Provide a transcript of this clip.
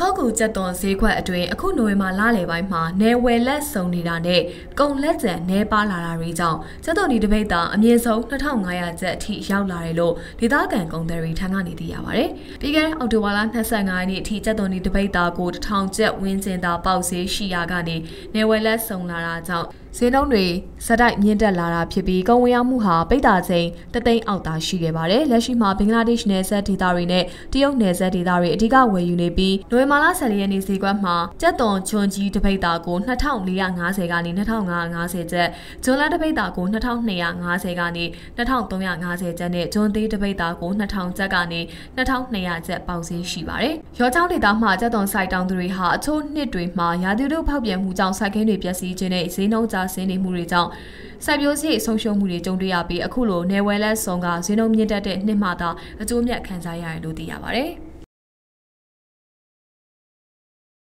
ခောက်ကူကြက်သွန်ဈေးခွက်အတွင်းအခုနိုဝင်ဘာလလယ်ပိုင်းမှာနယ်ဝယ်လက်စုံနေတာနဲ့ကုန်လက်ကျန်နှဲပါလာတာတွေကြောင့်ကြက်သွန်ဒီတပိတ်တာအမြင့်ဆုံး2500ကျပ်အထိရောက်လာတယ်လို့ဒေသခံကုန်သည်တွေထံကနေသိရပါဗျ။ပြီးခဲ့တဲ့အောက်တိုဘာလ25ရက်နေ့အထိကြက်သွန်ဒီတပိတ်တာကို1000ကျပ်ဝန်းကျင်သာပေါက်ဈေးရှိရာကနေနယ်ဝယ်လက်စုံလာတာကြောင့်ဈေးနှုန်းတွေစတိုက်မြင့်တက်လာတာဖြစ်ပြီးကုန်ဝင်ရောက်မှုဟာပိတ်တာချိန်တသိန်းအောက်သာရှိခဲ့ပါတယ်။လက်ရှိမှာဘင်္ဂလားဒေ့ရှ်နယ်စပ်ဒေသတွေနဲ့တရုတ်နယ်စပ်ဒေသတွေအဓိကဝယ်ယူနေပြီးနိုဝင်ဘာလ14ရက်နေ့ဈေးကွက်မှာကြက်သွန်ချွန်ကြီးတပိတ်တာကို2450ကနေ2550ကျပ်၊ဂျွန်လာတပိတ်တာကို2250ကနေ2350ကျပ်နဲ့ဂျွန်သေးတပိတ်တာကို2000ကျပ်ကနေ2200ကျပ်ပေါက်ဈေးရှိပါတယ်။ရောချောင်းဒေသမှာကြက်သွန်စိုက်တောင်သူတွေဟာအချို့နှစ်တွေမှာရာသီဥတုဖောက်ပြန်မှုကြောင့်စိုက်ခင်းတွေပျက်စီးခြင်းနဲ့ဈေးနှုန်းကျဆင်းနေမှုတွေကြောင့်စိုက်ပျိုးစရိတ်ဆုံးရှုံးမှုတွေကြုံတွေ့ရပြီးအခုလိုနယ်ဝယ်လက်ဆောင်ကဈေးနှုန်းမြင့်တက်တဲ့နှစ်မှသာအကျိုးမြတ်ခံစားရတယ်လို့သိရပါတယ်။